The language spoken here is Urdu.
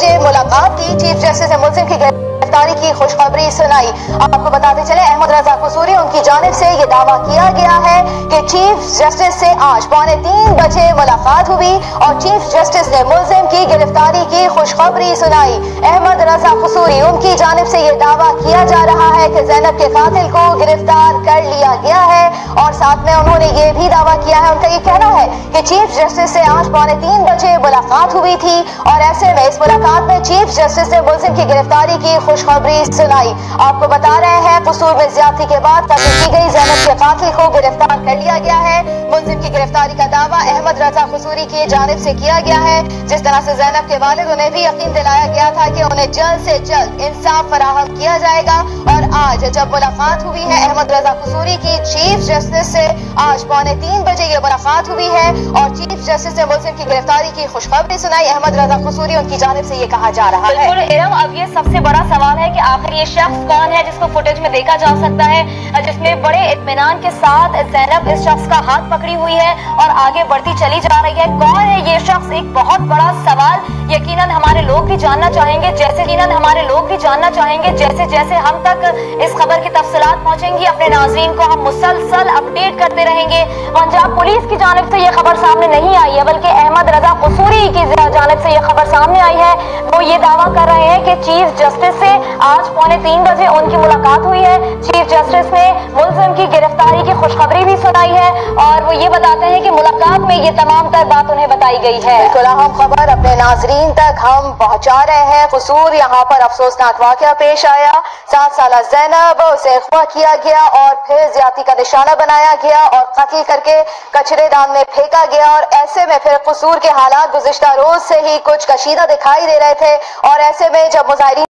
جی، ملاقات کی چیف جسٹس ملزم کی گرفتاری کی خوشخبری سنائی۔ آپ کو بتاتے چلے احمد رضا قصوری، ان کی جانب سے یہ دعویٰ کیا گیا ہے کہ چیف جسٹس سے آج پونے تین بجے ملاقات ہوئی اور چیف جسٹس نے ملزم کی گرفتاری کی خوشخبری سنائی۔ احمد رضا قصوری، ان کی جانب سے یہ دعویٰ کیا جا رہا ہے کہ زینب کے قاتل کو گرفتار کر لیا گیا ہے اور ساتھ میں انہوں نے یہ بھی دعویٰ کیا ہے، ان کا یہ کہنا ہے کہ چیف جسٹس سے آج پونے تین بجے ملاقات ہوئی تھی اور ایسے میں اس ملاقات میں چیف جسٹس نے ملزم کی گرفتاری کی خوشخبری سنائی۔ آپ کو بتا رہے ہیں، قصور میں زیادتی کے بعد قتل کی گئی زینب کے قاتل کو گرفتار کر لیا گیا ہے۔ ملزم کی گرفتاری کا دعویٰ احمد رضا قصوری کی جانب سے کیا گیا ہے، جس طرح سے زینب کے والد انہیں بھی یقین دلایا گیا تھا کہ انہیں جلد سے جلد انصاف فراہم کیا جائے گا۔ اور آج جب ملاقات ہوئی ہے احمد رضا قصوری کی چیف جسٹس سے، آج پونے تین بجے یہ ملاقات ہوئی ہے اور چیف جسٹس نے ملزم کی گرفتاری کی خوشخبری سنائی احمد رضا قصوری، ان کی جانب سے یہ کہا جا رہا ہے۔ بالکل ارم اب یہ سب سے بڑا سوال ہے کہ آخر یہ شخص کون ہے جس کو فوٹیج میں دیکھا جا سکتا ہے، جس میں بڑے اطمینان کے ساتھ زینب اس شخص کا ہاتھ پکڑی ہوئی ہے اور آگے بڑھتی چلی جا رہی ہے۔ کون ہے یہ شخص؟ ایک بہت بڑا سوال یقیناً ہمارے لوگ بھی جاننا چاہیں گے، جیسے یقیناً ہمارے لوگ بھی جاننا چاہیں گے، جیسے جیسے ہم تک اس خبر کی تفصیلات پہنچیں گی، اپنے ناظرین کو ہم مسلسل اپڈیٹ کرتے رہیں گے۔ پنجاب پولیس کی جانب سے یہ خبر سامنے نہیں آئی ہے، بلکہ احمد رضا قصور کی جانب سے یہ خبر سامنے آئی ہے۔ وہ یہ دعویٰ کر رہے ہیں کہ چیف جسٹس سے آج پونے تین بجے ان کی ملاقات ہوئی ہے۔ چیف جسٹس نے ملزم کی گرفتاری کی خوشخبری بھی سنائی ہے اور وہ یہ بتاتے ہیں کہ ملاقات میں یہ تمام تر بات انہیں بتائی گئی ہے۔ بالکل اہم خبر اپنے ناظرین تک ہم پہنچا رہے ہیں۔ قصور یہاں پر افسوسناک واقعہ پیش آیا۔ سات سالہ زینب اسے اغوا کیا گیا اور پھر زیادتی کا نشانہ بنایا گیا اور قتل کر کے کچرے دان میں پھینکا گیا اور ایسے میں پھر قصور کے حالات گزشتہ روز سے ہی کچھ کشیدہ دکھائی دے رہے تھے اور ایسے میں جب مظاہرین